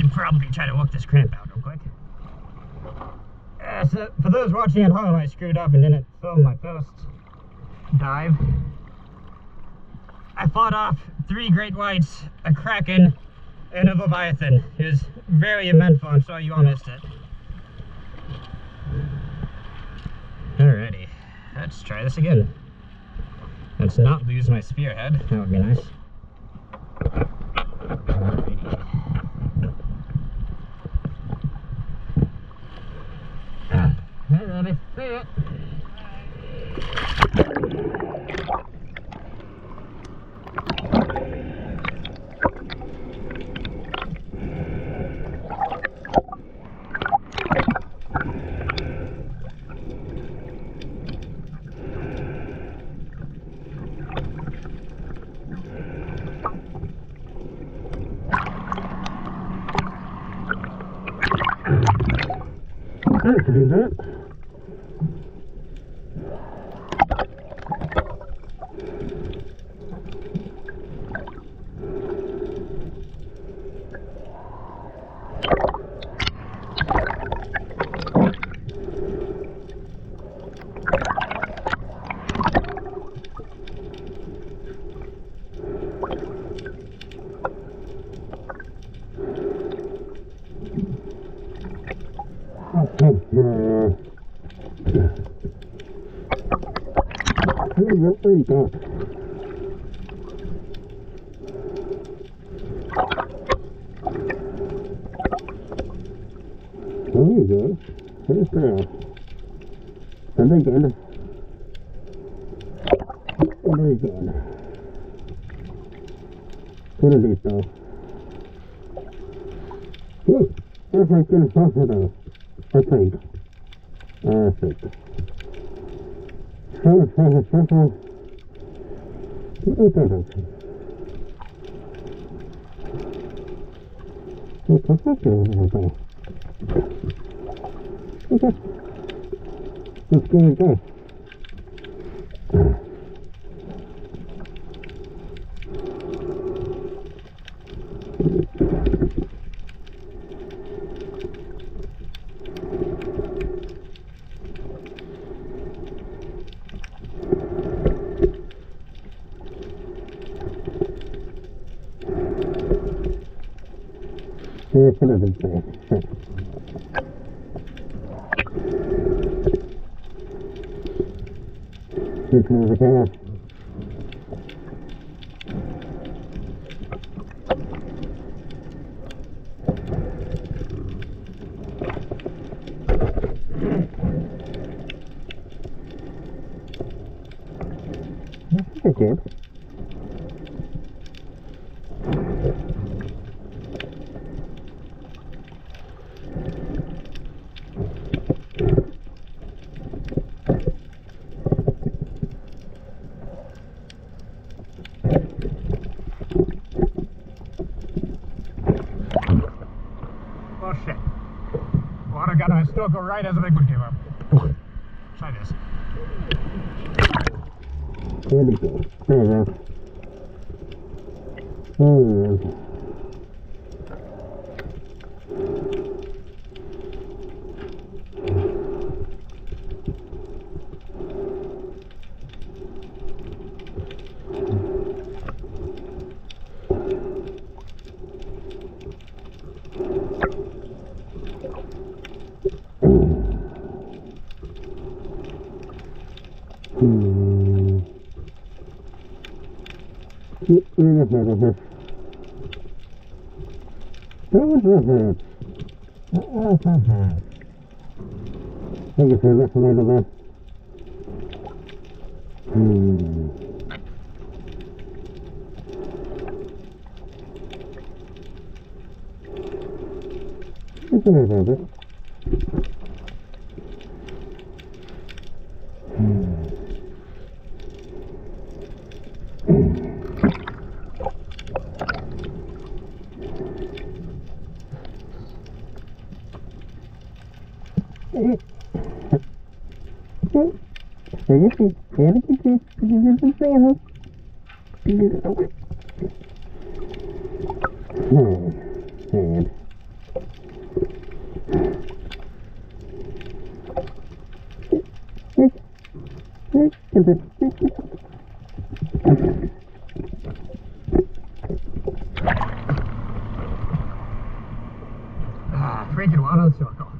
should probably try to work this cramp out real quick. Uh, so for those watching at home, I screwed up and didn't film my first dive. I fought off three great whites, a kraken, and a leviathan. It was very eventful. I'm sorry you all missed it. Alrighty, let's try this again. Let's not lose my spearhead. That would be nice. Alrighty, see it. I can do that. There you go. There you go. There's there. Very good. Very good. It deep though. Look, that's like getting closer though. I think. Think. So, so, so, so. うーたん。なん。ですよ。助かってるよ、本当に。助かってる。Thank you. In there. Keep it in the camera. I think I did. Oh shit. My snorkel right as the big one came up. Try this. There we go. There we go. There we go. Thank you for listening to this. Hmm. This is it. എനിക്ക് എനിക്ക് ചെയ്യണം Man. Ah, freaking auto circle.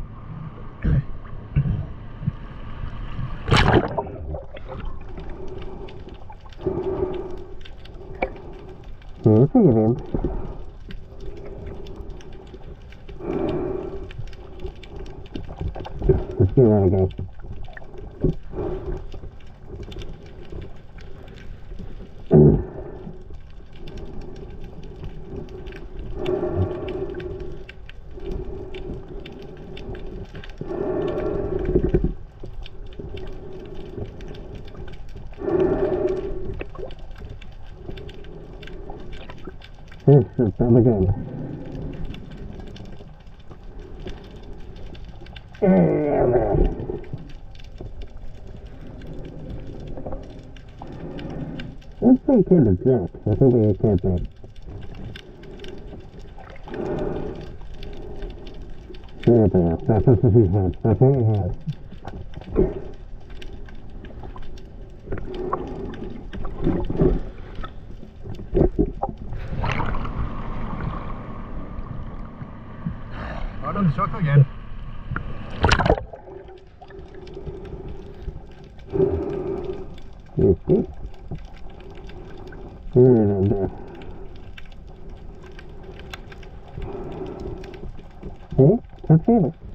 Ser vi en. Let's see it goes. It's done again. Let's take care of. I think we can't be. There, there. That's what. That's what. Water circle again. See? That's it.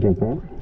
can take that.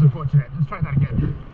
Unfortunate. Let's try that again.